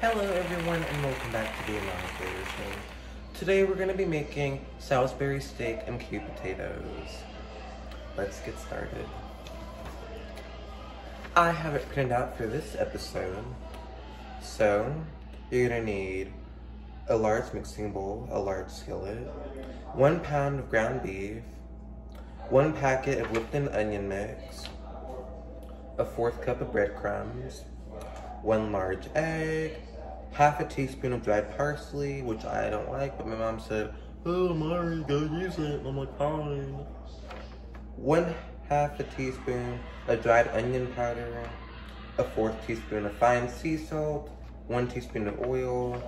Hello everyone and welcome back to the Amare Favor Show. Today we're going to be making Salisbury steak and cute potatoes. Let's get started. I have it printed out for this episode. So, you're going to need a large mixing bowl, a large skillet, one pound of ground beef, one packet of Lipton onion mix, a fourth cup of breadcrumbs, one large egg, half a teaspoon of dried parsley, which I don't like, but my mom said, oh, Mari, go use it. I'm like, fine. One half a teaspoon of dried onion powder, a fourth teaspoon of fine sea salt, one teaspoon of oil,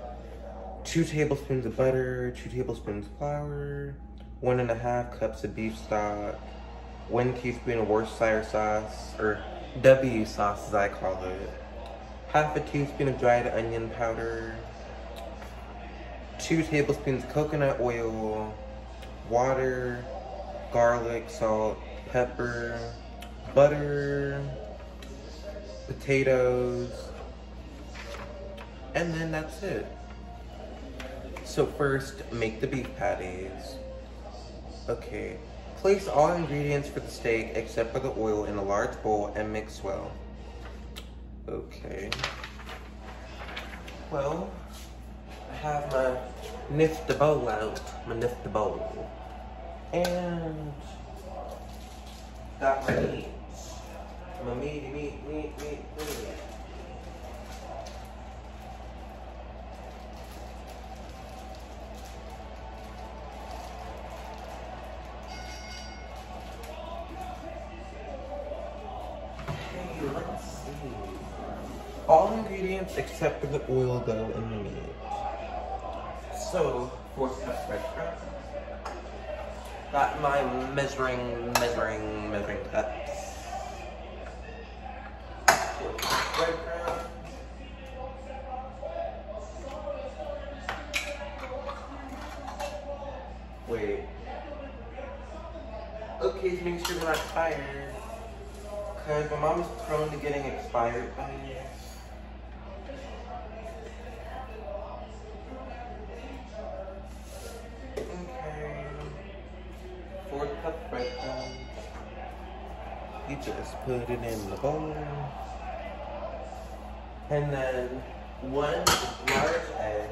two tablespoons of butter, two tablespoons of flour, one and a half cups of beef stock, one teaspoon of Worcestershire sauce, or W sauce as I call it, half a teaspoon of dried onion powder, two tablespoons coconut oil, water, garlic, salt, pepper, butter, potatoes, and then that's it. So first, make the beef patties. Okay, place all ingredients for the steak except for the oil in a large bowl and mix well. Okay. Well, I have my nifty bowl out, my nifty bowl. And got my meat. My meaty meat, meat, meat, meat. Except for the oil go in the meat. So, fourth cup breadcrumb. Got my measuring, measuring, measuring cups. Wait. Okay, make sure they're not expired. Cause my mom's prone to getting expired things. Breadcrumbs. You just put it in the bowl. And then one large egg.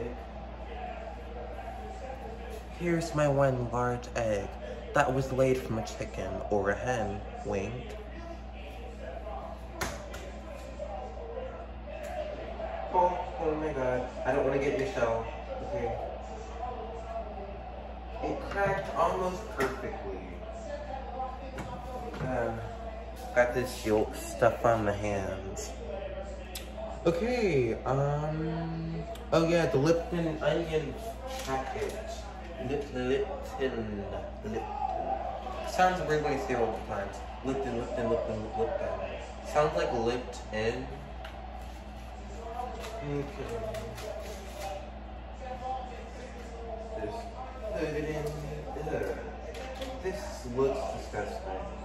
Here's my one large egg that was laid from a chicken or a hen. Wink. Oh, oh my god. I don't want to get your shell. Okay. It cracked almost perfectly. Uh, got this yolk stuff on the hands. Okay, um... Oh yeah, the Lipton onion packet. Lip, Lipton, Lipton. Sounds weird when you say it all the times. Lipton, Lipton, Lipton, Lipton. Sounds like lipped in. Okay. Just put it in there. This looks disgusting.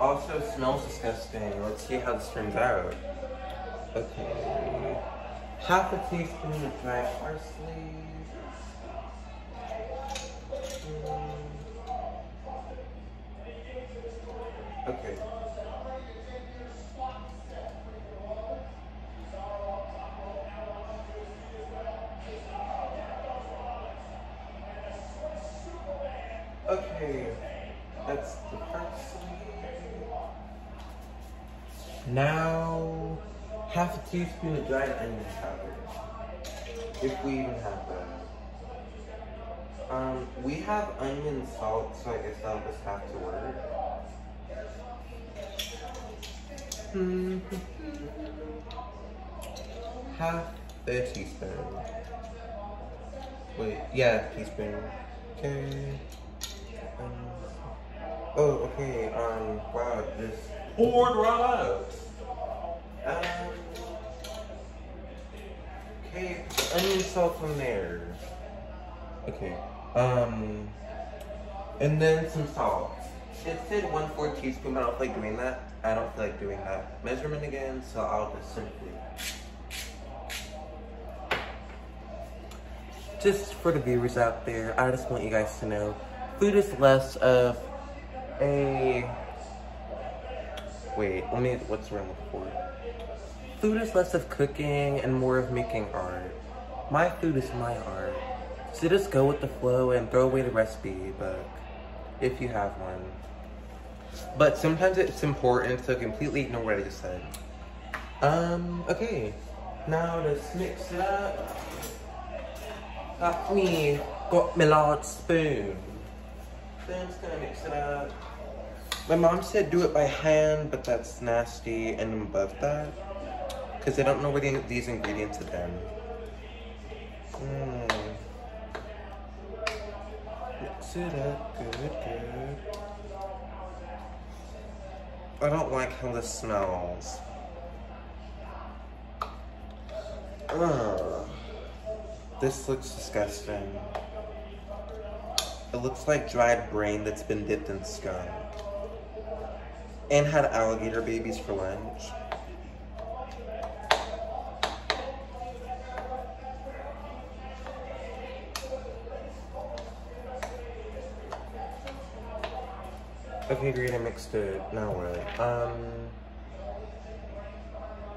Also smells disgusting. Let's see how this turns out. Okay. Half a teaspoon of dried parsley. Mm. Okay. Okay, that's the parsley. Now, half a teaspoon of dried onion powder, if we even have that. Um, we have onion salt, so I guess that'll just have to work. Hmm. Half a teaspoon. Wait, yeah, teaspoon. Okay. Um, oh, okay. Um, wow, this poured right out. Um, okay, onion salt from there. Okay. Um, and then some salt. It said one fourth teaspoon, but I don't feel like doing that. I don't feel like doing that measurement again, so I'll just simply just for the viewers out there, I just want you guys to know, food is less of a, wait, let me, what's wrong with for? Food is less of cooking and more of making art. My food is my art. So just go with the flow and throw away the recipe book, if you have one. But sometimes it's important to completely ignore what I just said. Um, okay. Now let's mix it up. Got me, got my large spoon. Then I'm just gonna mix it up. My mom said do it by hand, but that's nasty. And above that, because I don't know where the, these ingredients have been. Mm. Mix it up, good, good. I don't like how this smells. Ugh. This looks disgusting. It looks like dried brain that's been dipped in scum. And had alligator babies for lunch. Okay, great, I mixed it. Now what? Um,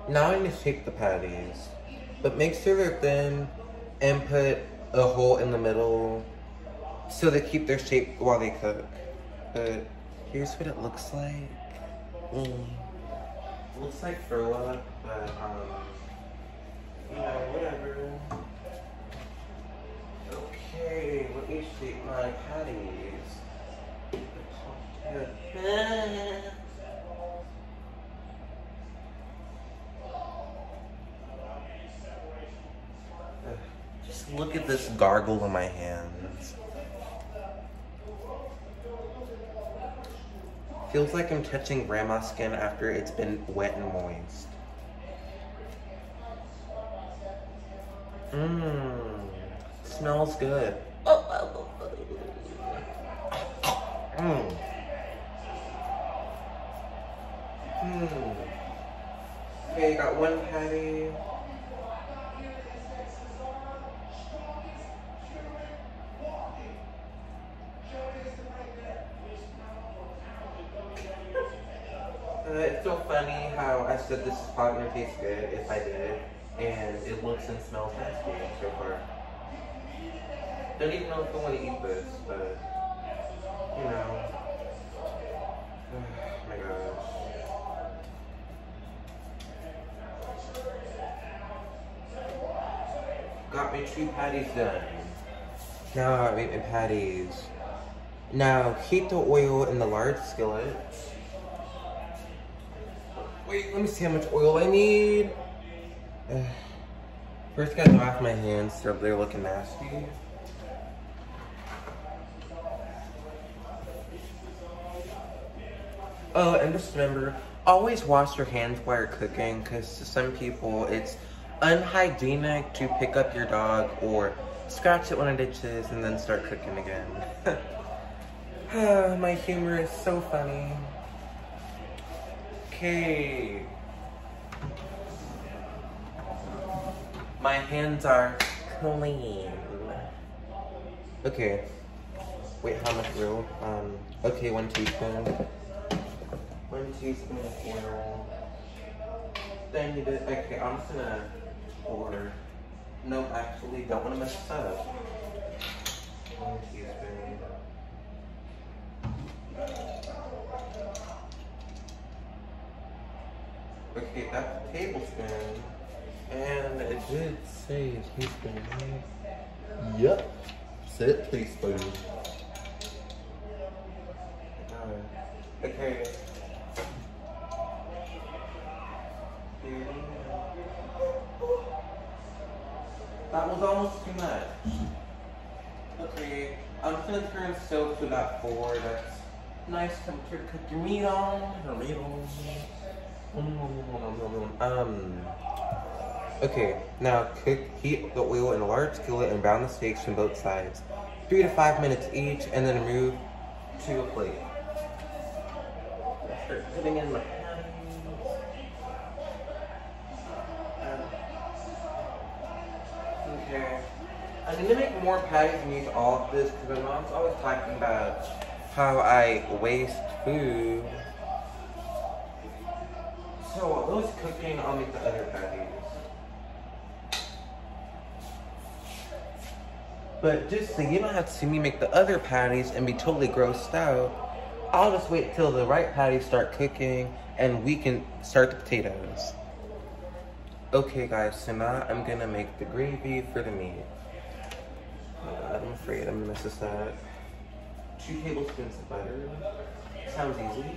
now I need to shake the patties. But make sure they're thin and put a hole in the middle so they keep their shape while they cook. But here's what it looks like. Mm. Looks like throw up, but um, you know, whatever. Okay, let me shape my patties. Just look at this gargle in my hands. Feels like I'm touching grandma's skin after it's been wet and moist. Mmm. Smells good. Mmm. Mmm. Okay, got one patty. How I said this is probably gonna taste good if I did, and it looks and smells nasty so far. Don't even know if I want to eat this, but you know. Oh my gosh. Got me two patties done. Now I make my patties. Now heat the oil in the large skillet. Wait, let me see how much oil I need. First gotta wash my hands so they're looking nasty. Oh, and just remember, always wash your hands while you're cooking because to some people it's unhygienic to pick up your dog or scratch it when it itches and then start cooking again. Ah, my humor is so funny. Okay. My hands are clean. Okay. Wait, how much real? Um, okay, one teaspoon. One teaspoon of oil. Then you did, okay, I'm just gonna pour. No, actually, don't wanna mess this up. One teaspoon. Okay, that's a tablespoon. And it did say a teaspoon, right? Yep. Sit teaspoon. Uh, okay. That was almost too much. Okay, I'm just gonna turn stove to about four. That's nice temperature to cook your meat on. Your meat on. Um. Okay, now cook, heat the oil in a large skillet and brown the steaks from both sides. Three to five minutes each, and then remove to a plate. Start putting in my um, okay. I'm gonna make more patties and use all of this because my mom's always talking about how I waste food. Cooking, I'll make the other patties. But just so you don't have to see me make the other patties and be totally grossed out, I'll just wait till the right patties start cooking and we can start the potatoes. Okay guys, so now I'm gonna make the gravy for the meat. I'm afraid I'm gonna miss this out. Two tablespoons of butter. Sounds easy.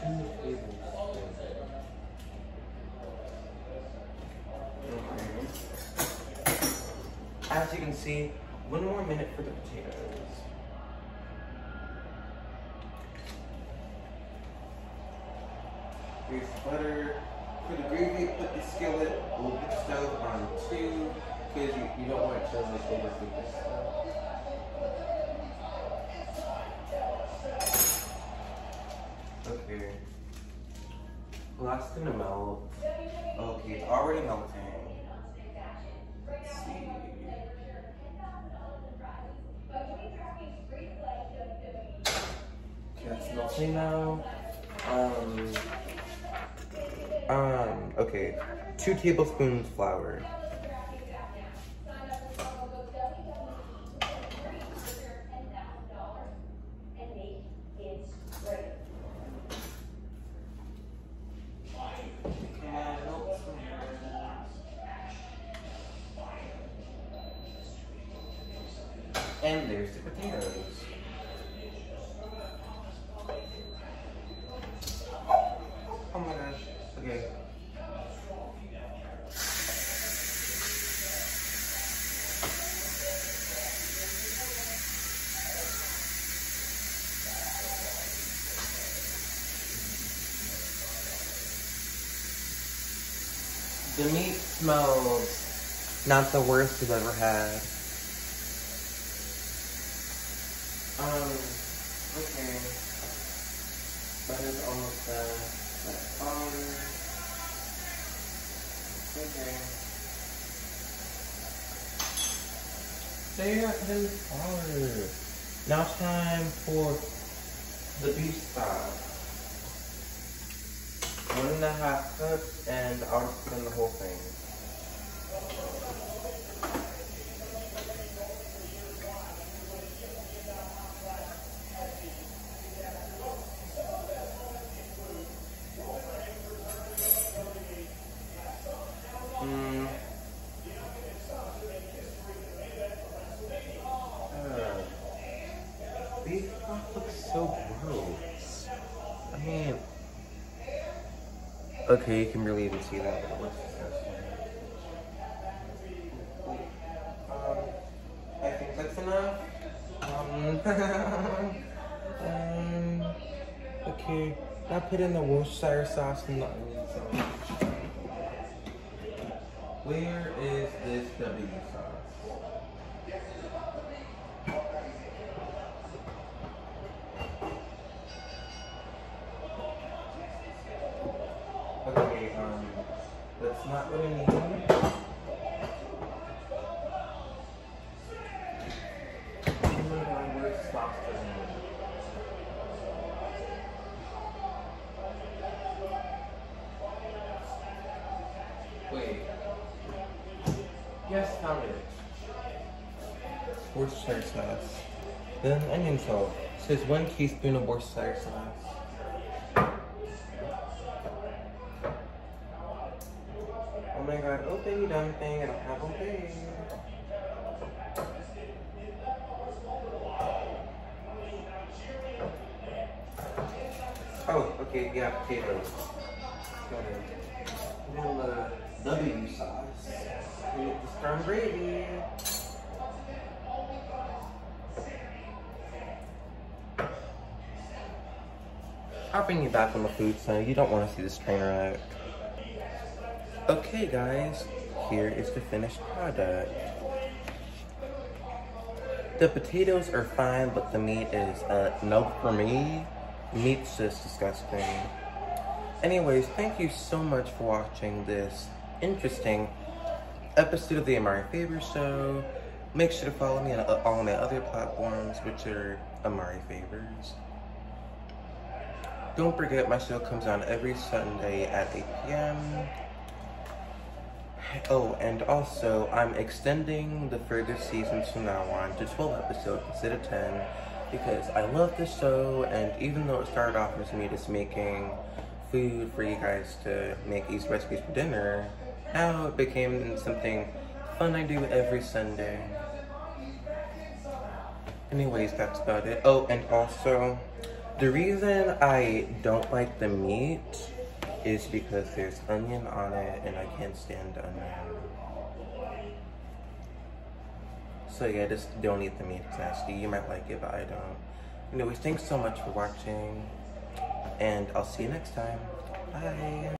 Two tablespoons. As you can see, one more minute for the potatoes. Here's the butter. For the gravy, put the skillet, put the stove on two, because you, you don't want it to like overcook the stove. Okay. Well, that's gonna melt. Okay, it's already melting. Let's see. Okay, it's melting now. Um, um, okay. Two tablespoons flour. Come on, melt some more. And there's the potatoes. Oh my gosh. Okay. The meat smells not the worst you've ever had. Um, okay. Butter's almost done. That's flour. Okay. There is flour. Now it's time for the beef stock. One and a half cups, and I'll just put in the whole thing. Mm. Uh, beef stock looks so gross. I mean, okay, you can really even see that. but it looks disgusting. Um, I think that's enough. Um, um, okay, now put in the Worcestershire sauce and the onion sauce. Where is this W sauce? Not what I need. Oh my god, where's the sauce doesn't Wait. Yes, found it. Worcestershire sauce. Then onion salt. It says one teaspoon of Worcestershire sauce. Baby dumb thing, I have a. Oh, okay, yeah, potatoes. Got it. Then the W sauce. Get the strong gravy. I'll bring you back on the food, so you don't want to see this train wreck. Okay, guys, here is the finished product. The potatoes are fine, but the meat is uh, no for me. Meat's just disgusting. Anyways, thank you so much for watching this interesting episode of the Amare Favor Show. Make sure to follow me on all my other platforms, which are Amare Favors. Don't forget, my show comes on every Sunday at 8 p.m. Oh, and also, I'm extending the further seasons from now on to 12 episodes instead of 10 because I love this show, and even though it started off as me just making food for you guys to make these recipes for dinner, now it became something fun I do every Sunday. Anyways, that's about it. Oh, and also, the reason I don't like the meat is because there's onion on it and I can't stand onion. So yeah, just don't eat the meat, it's nasty. You might like it, but I don't. Anyways, thanks so much for watching and I'll see you next time. Bye.